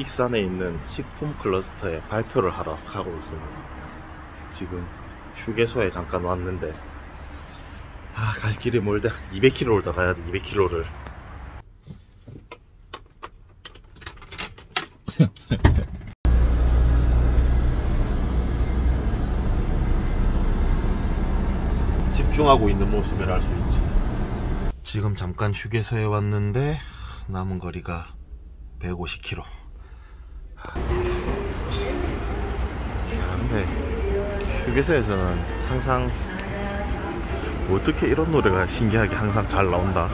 익산에 있는 식품 클러스터에 발표를 하러 가고 있습니다. 지금 휴게소에 잠깐 왔는데 아 갈 길이 멀다. 200km를 더 가야 돼 200km를. 집중하고 있는 모습을 알 수 있지. 지금 잠깐 휴게소에 왔는데 남은 거리가 150km 야, 근데 휴게소에서는 항상 어떻게 이런 노래가 신기하게 항상 잘 나온다.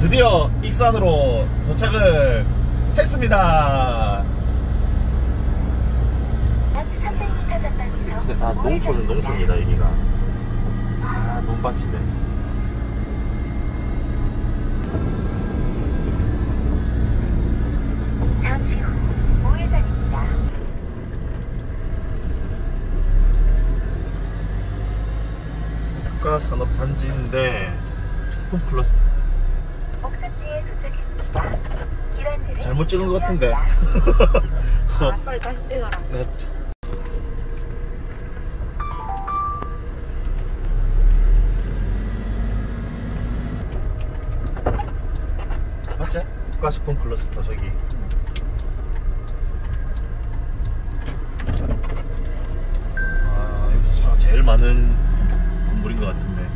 드디어 익산으로 도착을 했습니다. 약 300m 전방에서 근데 다 농촌은 농촌이다 여기가. 아 논밭이네. 잠시 후 우회전입니다. 국가산업단지인데 식품 클러스 목적지에 도착했습니다. 길 안내를 잘못 찍은 것 같은데. 아, 빨리 다시 찍어라. 맞지. 맞지? 국가식품 클러스터 저기. 아 여기서 제일 많은 건물인 것 같은데.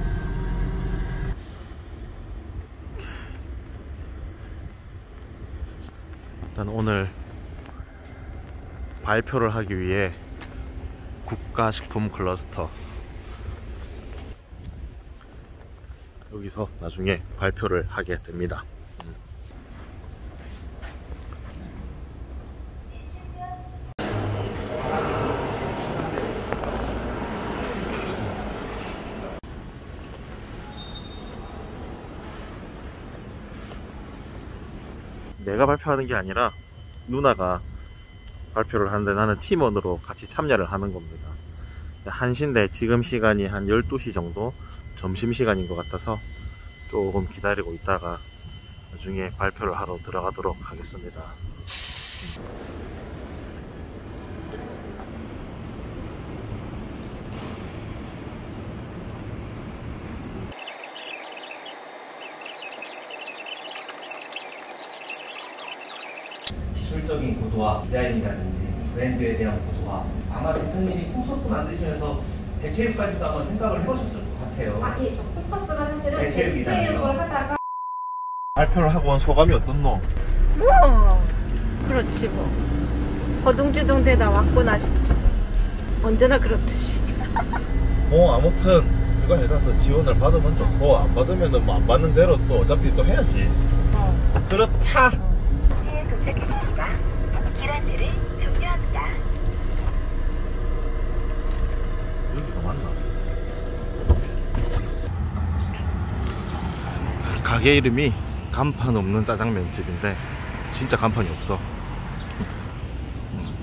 일단 오늘 발표를 하기 위해 국가식품 클러스터 여기서 나중에 발표를 하게 됩니다. 내가 발표하는 게 아니라 누나가 발표를 하는데 나는 팀원으로 같이 참여를 하는 겁니다. 1시인데 지금 시간이 한 12시 정도 점심시간인 것 같아서 조금 기다리고 있다가 나중에 발표를 하러 들어가도록 하겠습니다. 기술적인 고도와 디자인이라든지 브랜드에 대한 고도와 아마 대표님이 콩소스 만드시면서 대체육까지도 한번 생각을 해보셨을 것 같아요. 아, 예, 저 콩소스가 사실은 대체육이잖아요. 대체육을 하다가 발표를 하고 온 소감이 어떻노? 뭐 그렇지 뭐 허둥지둥 되다 왔구나 싶지 언제나 그렇듯이 뭐 아무튼 이거 해가서 지원을 받으면 좋고 안 받으면은 뭐 안 받는 대로 또 어차피 또 해야지. 어. 그렇다. 목적지에 도착했습니다. 길안내를 종료합니다. 가게 이름이 간판 없는 짜장면집인데 진짜 간판이 없어. 음.